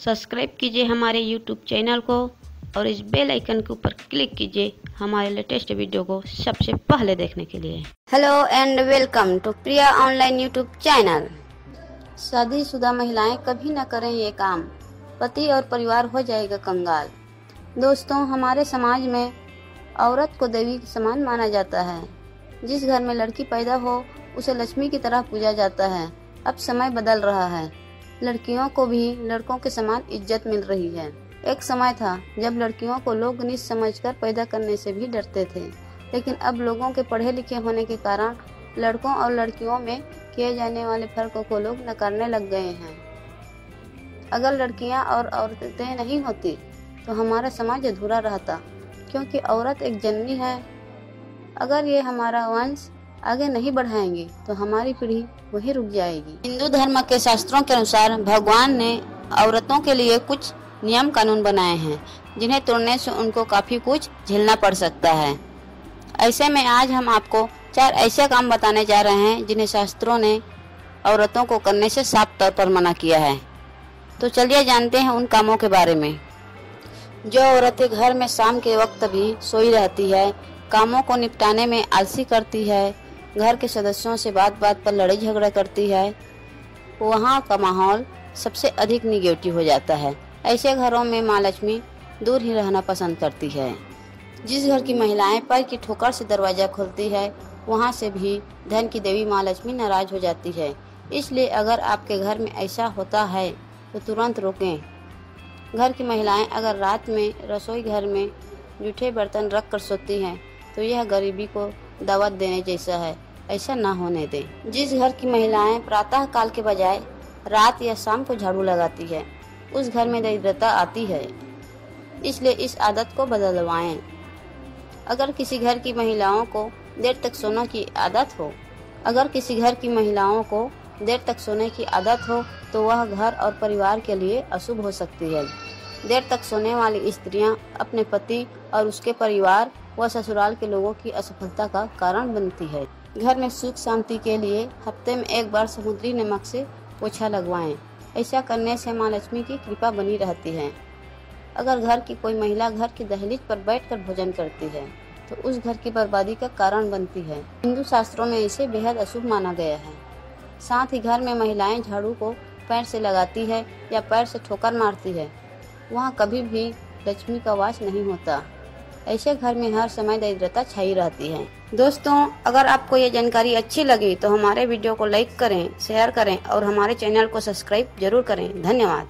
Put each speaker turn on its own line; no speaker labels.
Subscribe कीजिए हमारे YouTube channel को और इस बेल आइकन के ऊपर क्लिक कीजिए हमारे लेटेस्ट वीडियो को सबसे पहले देखने के लिए।
Hello and welcome to Priya online YouTube channel शादीशुदा महिलाएँ कभी न करें ये काम। पति और परिवार हो जाएगा कंगाल। दोस्तों, हमारे समाज में औरत को देवी के समान माना जाता है। जिस घर में लड़की पैदा हो, उसे लक्ष्मी की तरह पूजा जाता है। अब समय बदल रहा है। लड़कियों को भी लड़कों के समान इज़्ज़त मिल रही है। एक समय था जब लड़कियों को लोग नीच समझकर पैदा करने से भी डरते थे। लेकिन अब लोगों के पढ़े लिखे होने के कारण लड़कों और लड़कियों में किए जाने वाले फर्कों को लोग नकारने लग गए हैं। अगर लड़कियाँ और औरतें नहीं होती तो हमारा समाज अधूरा रहता, क्योंकि औरत एक जननी है। अगर ये हमारा वंश आगे नहीं बढ़ाएँगे तो हमारी पीढ़ी वही रुक जाएगी। हिंदू धर्म के शास्त्रों के अनुसार भगवान ने औरतों के लिए कुछ नियम कानून बनाए हैं, जिन्हें तोड़ने से उनको काफ़ी कुछ झेलना पड़ सकता है। ऐसे में आज हम आपको चार ऐसे काम बताने जा रहे हैं, जिन्हें शास्त्रों ने औरतों को करने से साफ़ तौर पर मना किया है। तो चलिए जानते हैं उन कामों के बारे में। जो औरतें घर में शाम के वक्त भी सोई रहती है, कामों को निपटाने में आलसी करती है घर के सदस्यों से बात बात पर लड़ाई झगड़ा करती है, वहाँ का माहौल सबसे अधिक निगेटिव हो जाता है। ऐसे घरों में माँ लक्ष्मी दूर ही रहना पसंद करती है। जिस घर की महिलाएँ पैर की ठोकर से दरवाज़ा खोलती है, वहाँ से भी धन की देवी माँ लक्ष्मी नाराज़ हो जाती है। इसलिए अगर आपके घर में ऐसा होता है तो तुरंत रोकें। घर की महिलाएँ अगर रात में रसोई घर में जूठे बर्तन रख कर सोती हैं तो यह गरीबी को दावत देने जैसा है, ऐसा ना होने दें। जिस घर की महिलाएँ प्रातः काल के बजाय रात या शाम को झाड़ू लगाती है, उस घर में दरिद्रता आती है। इसलिए इस आदत को बदलवाएँ। अगर किसी घर की महिलाओं को देर तक सोने की आदत हो, अगर किसी घर की महिलाओं को देर तक सोने की आदत हो तो वह घर और परिवार के लिए अशुभ हो सकती है। देर तक सोने वाली स्त्रियाँ अपने पति और उसके परिवार व ससुराल के लोगों की असफलता का कारण बनती है। घर में सुख शांति के लिए हफ़्ते में एक बार समुद्री नमक से पोछा लगवाएँ। ऐसा करने से माँ लक्ष्मी की कृपा बनी रहती है। अगर घर की कोई महिला घर की दहलीज पर बैठकर भोजन करती है तो उस घर की बर्बादी का कारण बनती है। हिंदू शास्त्रों में इसे बेहद अशुभ माना गया है। साथ ही घर में महिलाएँ झाड़ू को पैर से लगाती है या पैर से ठोकर मारती है। वहाँ कभी भी लक्ष्मी का वास नहीं होता। ऐसे घर में हर समय दरिद्रता छाई रहती है। दोस्तों, अगर आपको ये जानकारी अच्छी लगी तो हमारे वीडियो को लाइक करें, शेयर करें और हमारे चैनल को सब्सक्राइब ज़रूर करें। धन्यवाद।